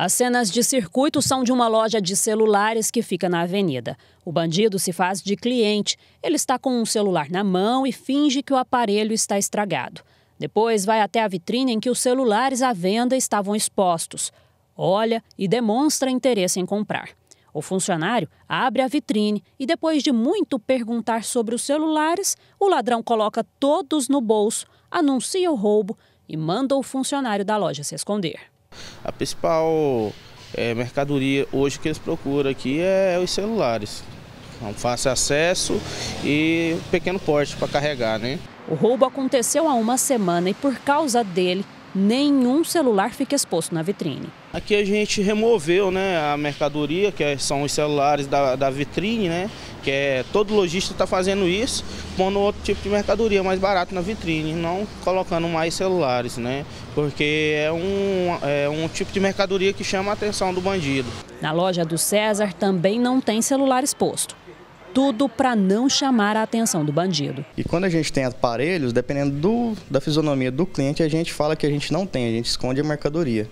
As cenas de circuito são de uma loja de celulares que fica na avenida. O bandido se faz de cliente. Ele está com um celular na mão e finge que o aparelho está estragado. Depois vai até a vitrine em que os celulares à venda estavam expostos. Olha e demonstra interesse em comprar. O funcionário abre a vitrine e, depois de muito perguntar sobre os celulares, o ladrão coloca todos no bolso, anuncia o roubo e manda o funcionário da loja se esconder. A principal é, mercadoria hoje que eles procuram aqui é os celulares. Um fácil acesso e pequeno porte para carregar, né? O roubo aconteceu há uma semana e por causa dele, nenhum celular fica exposto na vitrine. Aqui a gente removeu né, a mercadoria, que é, são os celulares da, da vitrine, né? Que é, todo lojista está fazendo isso, pondo outro tipo de mercadoria mais barato na vitrine, não colocando mais celulares, né? Porque é um, é um tipo de mercadoria que chama a atenção do bandido. Na loja do César também não tem celular exposto tudo para não chamar a atenção do bandido. E quando a gente tem aparelhos, dependendo do, da fisionomia do cliente, a gente fala que a gente não tem, a gente esconde a mercadoria,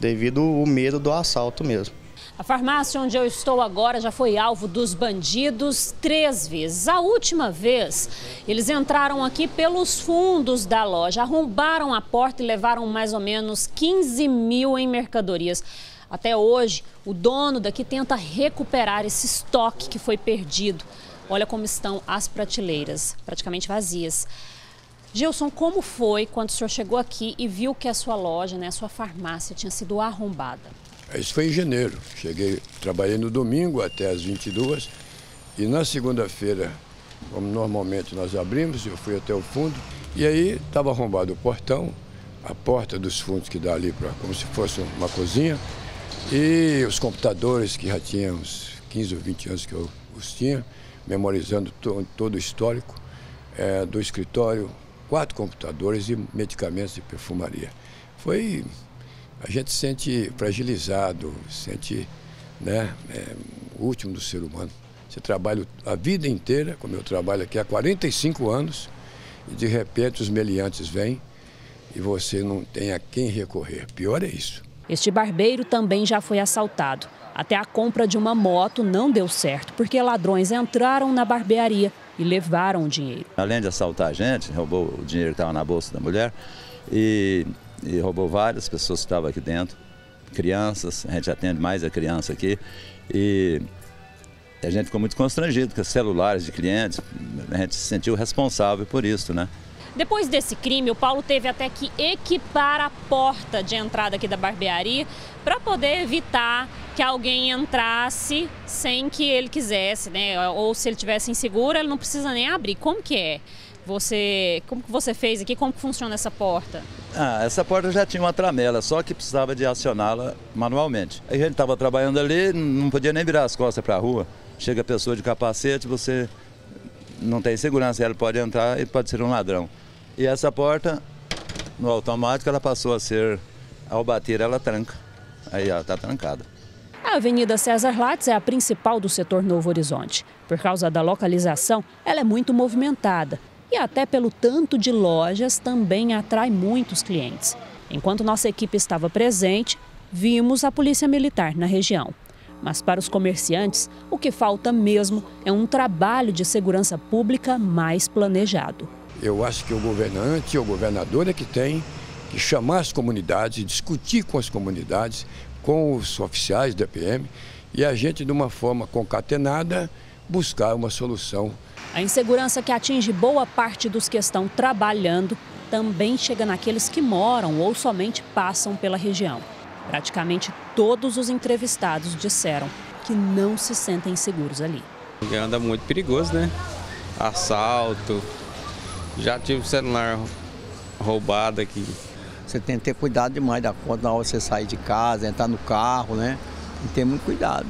devido ao medo do assalto mesmo. A farmácia onde eu estou agora já foi alvo dos bandidos três vezes. A última vez, eles entraram aqui pelos fundos da loja, arrombaram a porta e levaram mais ou menos 15 mil em mercadorias. Até hoje, o dono daqui tenta recuperar esse estoque que foi perdido. Olha como estão as prateleiras, praticamente vazias. Gilson, como foi quando o senhor chegou aqui e viu que a sua loja, né, a sua farmácia, tinha sido arrombada? Isso foi em janeiro. Cheguei, trabalhei no domingo até as 22 e na segunda-feira, como normalmente nós abrimos, eu fui até o fundo e aí estava arrombado o portão, a porta dos fundos que dá ali para como se fosse uma cozinha e os computadores que já tinham uns 15 ou 20 anos que eu os tinha, memorizando to, todo o histórico é, do escritório, quatro computadores e medicamentos de perfumaria. Foi. A gente se sente fragilizado, sente né, é, o último do ser humano. Você trabalha a vida inteira, como eu trabalho aqui há 45 anos, e de repente os meliantes vêm e você não tem a quem recorrer. Pior é isso. Este barbeiro também já foi assaltado. Até a compra de uma moto não deu certo, porque ladrões entraram na barbearia e levaram o dinheiro. Além de assaltar a gente, roubou o dinheiro que estava na bolsa da mulher e, e roubou várias pessoas que estavam aqui dentro, crianças, a gente atende mais a criança aqui. E a gente ficou muito constrangido com os celulares de clientes, a gente se sentiu responsável por isso, né? Depois desse crime, o Paulo teve até que equipar a porta de entrada aqui da barbearia para poder evitar que alguém entrasse sem que ele quisesse, né? Ou se ele tivesse inseguro, ele não precisa nem abrir. Como que é? Você, como que você fez aqui? Como que funciona essa porta? Ah, essa porta já tinha uma tramela, só que precisava de acioná-la manualmente. A gente estava trabalhando ali, não podia nem virar as costas para a rua. Chega a pessoa de capacete, você não tem segurança, ela pode entrar e pode ser um ladrão. E essa porta, no automático, ela passou a ser, ao bater, ela tranca. Aí ela está trancada. A Avenida César Lattes é a principal do setor Novo Horizonte. Por causa da localização, ela é muito movimentada e até pelo tanto de lojas também atrai muitos clientes. Enquanto nossa equipe estava presente, vimos a Polícia Militar na região. Mas para os comerciantes, o que falta mesmo é um trabalho de segurança pública mais planejado. Eu acho que o governante ou o governador é que tem que chamar as comunidades, discutir com as comunidades, com os oficiais da PM e a gente, de uma forma concatenada, buscar uma solução. A insegurança que atinge boa parte dos que estão trabalhando também chega naqueles que moram ou somente passam pela região. Praticamente todos os entrevistados disseram que não se sentem seguros ali. Anda muito perigoso, né? Assalto, já tive celular roubado aqui. Você tem que ter cuidado demais da conta na hora você sair de casa, entrar no carro, né? Tem que ter muito cuidado.